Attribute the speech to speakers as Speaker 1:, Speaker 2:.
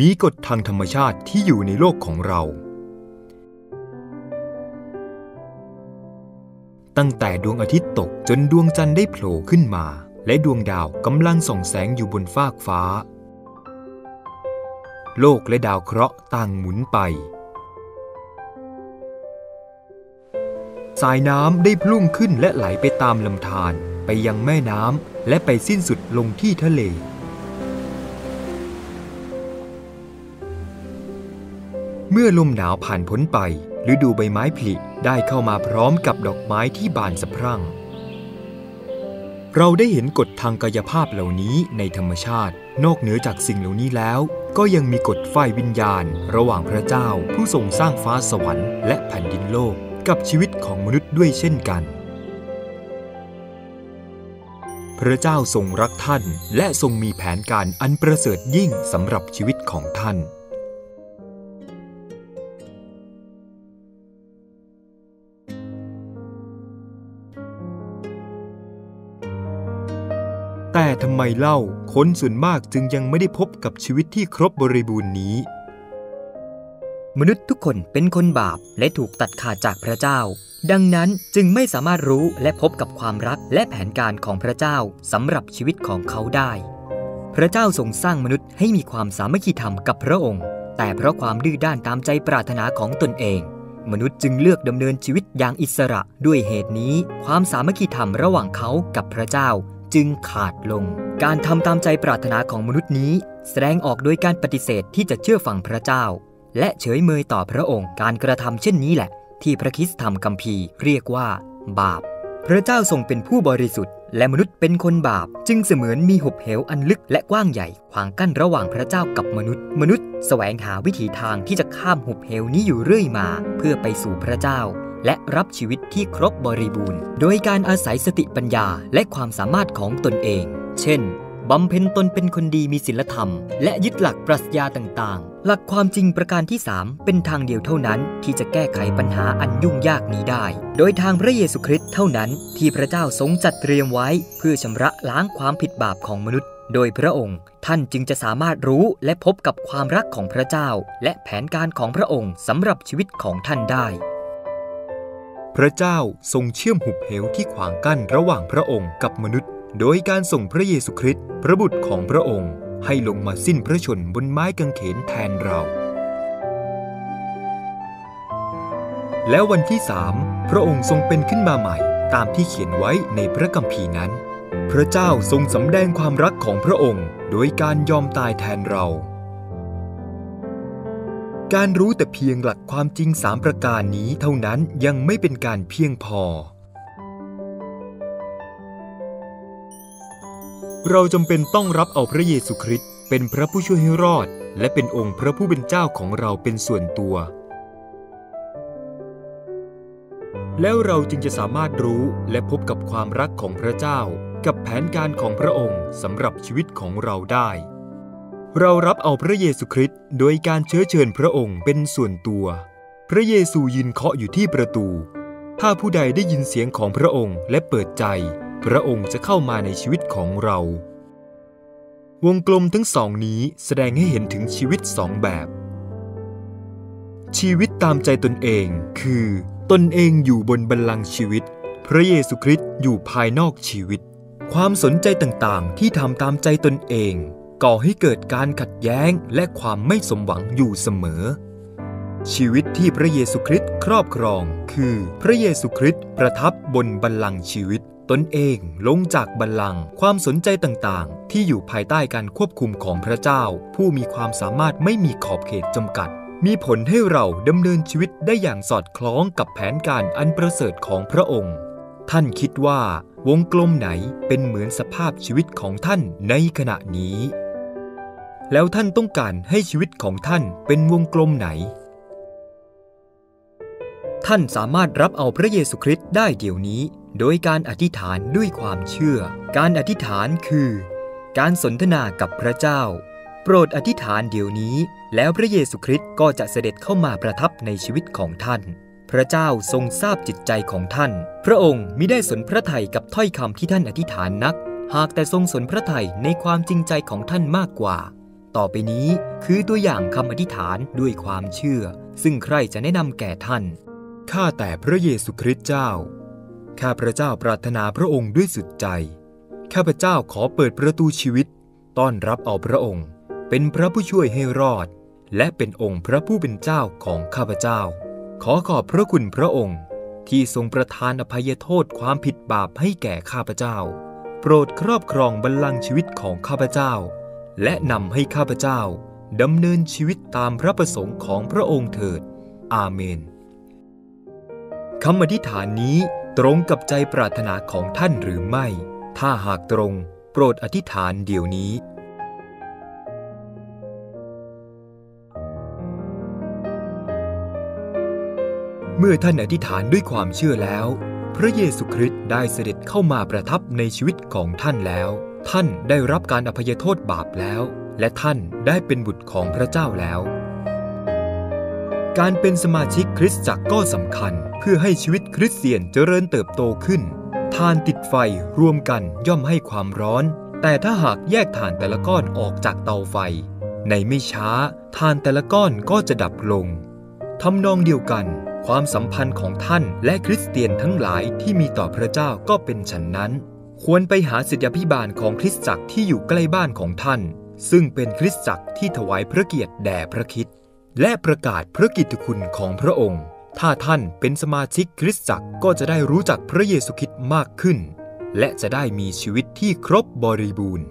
Speaker 1: มีกฎทางธรรมชาติที่อยู่ในโลกของเรา ตั้งแต่ดวงอาทิตย์ตกจนดวงจันทร์ได้โผล่ขึ้นมา และดวงดาวกำลังส่องแสงอยู่บนฟากฟ้า โลกและดาวเคราะห์ต่างหมุนไป สายน้ำได้พุ่งขึ้นและไหลไปตามลำธารไปยังแม่น้ำและไปสิ้นสุดลงที่ทะเล เมื่อลมหนาวผ่านพ้นไปฤดูใบไม้ผลิได้เข้ามาพร้อมกับดอกไม้ที่บานสะพรั่ง เราได้เห็นกฎทางกายภาพเหล่านี้ในธรรมชาติ นอกเหนือจากสิ่งเหล่านี้แล้ว ก็ยังมีกฎฝ่ายวิญญาณ ระหว่างพระเจ้า ผู้ทรงสร้างฟ้าสวรรค์และแผ่นดินโลกกับชีวิตของมนุษย์ด้วยเช่นกัน พระเจ้าทรงรักท่าน และทรงมีแผนการอันประเสริฐยิ่งสำหรับชีวิตของท่าน แต่ทำไมเล่าคนส่วนมากจึงยังไม่ได้พบกับชีวิตที่ครบบริบูรณ์นี้
Speaker 2: มนุษย์ทุกคนเป็นคนบาปและถูกตัดขาดจากพระเจ้า ดังนั้นจึงไม่สามารถรู้และพบกับความรักและแผนการของพระเจ้าสำหรับชีวิตของเขาได้ พระเจ้าทรงสร้างมนุษย์ให้มีความสามัคคีธรรมกับพระองค์ แต่เพราะความดื้อด้านตามใจปรารถนาของตนเองมนุษย์จึงเลือกดำเนินชีวิตอย่างอิสระด้วยเหตุนี้ ความสามัคคีธรรมระหว่างเขากับพระเจ้า จึงขาดลง การทำตามใจปรารถนาของมนุษย์นี้ แสดงออกโดยการปฏิเสธที่จะเชื่อฟังพระเจ้า และเฉยเมยต่อพระองค์ การกระทำเช่นนี้แหละ ที่พระคิสต์ธรรมคัมภีเรียกว่า บาป พระเจ้าทรงเป็นผู้บริสุทธิ์ และมนุษย์เป็นคนบาป จึงเสมือนมีหุบเหวอันลึกและกว้างใหญ่ขวางกั้นระหว่างพระเจ้ากับมนุษย์ มนุษย์แสวงหาวิถีทางที่จะข้ามหุบเหวนี้อยู่เรื่อยมา เพื่อไปสู่พระเจ้า และรับชีวิตที่ครบบริบูรณ์ โดยการอาศัยสติปัญญาและความสามารถของตนเอง เช่นบำเพ็ญตนเป็นคนดีมีศีลธรรม และยึดหลักปรัชญาต่างๆ หลักความจริงประการที่ 3 เป็นทางเดียวเท่านั้น ที่จะแก้ไขปัญหาอันยุ่งยากนี้ได้ โดยทางพระเยซูคริสต์เท่านั้น ที่พระเจ้าทรงจัดเตรียมไว้ เพื่อชำระล้างความผิดบาปของมนุษย์ โดยพระองค์ ท่านจึงจะสามารถรู้และพบกับความรักของพระเจ้า และแผนการของพระองค์สำหรับชีวิตของท่านได้
Speaker 1: พระเจ้าทรงเชื่อมหุบเหวที่ขวางกั้นระหว่างพระองค์กับมนุษย์ โดยการส่งพระเยซูคริสต์พระบุตรของพระองค์ ให้ลงมาสิ้นพระชนบนไม้กางเขนแทนเรา แล้ววันที่สามพระองค์ทรงเป็นขึ้นมาใหม่ตามที่เขียนไว้ในพระคัมภีร์นั้น พระเจ้าทรงสำแดงความรักของพระองค์ โดยการยอมตายแทนเรา การรู้แต่เพียงหลักความจริงสามประการนี้เท่านั้นยังไม่เป็นการเพียงพอ เราจำเป็นต้องรับเอาพระเยซูคริสต์เป็นพระผู้ช่วยให้รอด และเป็นองค์พระผู้เป็นเจ้าของเราเป็นส่วนตัว แล้วเราจึงจะสามารถรู้และพบกับความรักของพระเจ้า กับแผนการของพระองค์สำหรับชีวิตของเราได้ เรารับเอาพระเยซูคริสต์โดยการเชื้อเชิญพระองค์เป็นส่วนตัว พระเยซูยืนเคาะอยู่ที่ประตู ถ้าผู้ใดได้ยินเสียงของพระองค์และเปิดใจ พระองค์จะเข้ามาในชีวิตของเรา วงกลมทั้งสองนี้แสดงให้เห็นถึงชีวิตสองแบบ ชีวิตตามใจตนเองคือ ตนเองอยู่บนบัลลังก์ชีวิต พระเยซูคริสต์อยู่ภายนอกชีวิต ความสนใจต่างๆ ที่ทำตามใจตนเอง ก่อให้เกิดการขัดแย้งและความไม่สมหวังอยู่เสมอ ชีวิตที่พระเยซูคริสต์ครอบครอง คือพระเยซูคริสต์ประทับบนบัลลังก์ชีวิต ตนเองลงจากบัลลังก์ความสนใจต่างๆ ที่อยู่ภายใต้การควบคุมของพระเจ้า ผู้มีความสามารถไม่มีขอบเขตจำกัด มีผลให้เราดำเนินชีวิตได้อย่างสอดคล้องกับแผนการอันประเสริฐของพระองค์ ท่านคิดว่าวงกลมไหนเป็นเหมือนสภาพชีวิตของท่านในขณะนี้ แล้วท่านต้องการให้ชีวิตของท่านเป็นวงกลมไหน ท่านสามารถรับเอาพระเยซูคริสต์ได้เดี๋ยวนี้ โดยการอธิษฐานด้วยความเชื่อ การอธิษฐานคือ การสนทนากับพระเจ้า โปรดอธิษฐานเดี๋ยวนี้ แล้วพระเยซูคริสต์ก็จะเสด็จเข้ามาประทับในชีวิตของท่าน พระเจ้าทรงทราบจิตใจของท่าน พระองค์มิได้สนพระทัยกับถ้อยคำที่ท่านอธิษฐานนัก หากแต่ทรงสนพระทัยในความจริงใจของท่านมากกว่า ต่
Speaker 2: อไปนี้ คือตัวอย่างคำอธิษฐานด้วยความเชื่อ ซึ่งใครจะแนะนำแก่ท่าน
Speaker 1: ข้าแต่พระเยซูคริสต์เจ้า ข้าพระเจ้าปรารถนาพระองค์ด้วยสุดใจ ข้าพระเจ้าขอเปิดประตูชีวิต ต้อนรับเอาพระองค์ เป็นพระผู้ช่วยให้รอด และเป็นองค์พระผู้เป็นเจ้าของข้าพเจ้า ขอขอบพระคุณพระองค์ ที่ทรงประทานอภัยโทษความผิดบาปให้แก่ข้าพเจ้า โปรดครอบครองบัลลังก์ชีวิตของข้าพเจ้า และนำให้ข้าพเจ้าดำเนินชีวิตตามพระประสงค์ของพระองค์เถิด อาเมนคำอธิษฐานนี้ตรงกับใจปรารถนาของท่านหรือไม่ ถ้าหากตรง โปรดอธิษฐานเดี๋ยวนี้เมื่อท่านอธิษฐานด้วยความเชื่อแล้ว พระเยซูคริสต์ได้เสด็จเข้ามาประทับในชีวิตของท่านแล้ว ท่านได้รับการอภัยโทษบาปแล้ว และท่านได้เป็นบุตรของพระเจ้าแล้ว การเป็นสมาชิกคริสตจักรก็สำคัญ เพื่อให้ชีวิตคริสเตียนเจริญเติบโตขึ้นทานติดไฟรวมกันย่อมให้ความร้อน แต่ถ้าหากแยกถ่านแต่ละก้อนออกจากเตาไฟ ในไม่ช้าถ่านแต่ละก้อนก็จะดับลงทำนองเดียวกัน ความสัมพันธ์ของท่านและคริสเตียนทั้งหลายที่มีต่อพระเจ้าก็เป็นฉันนั้น ควรไปหาศิษยาพิบาลของคริสตจักรที่อยู่ใกล้บ้านของท่าน ซึ่งเป็นคริสตจักรที่ถวายพระเกียรติแด่พระคิดและประกาศพระกิตติคุณของพระองค์ ถ้าท่านเป็นสมาชิกคริสตจักรก็จะได้รู้จักพระเยซูคริสต์มากขึ้น และจะได้มีชีวิตที่ครบบริบูรณ์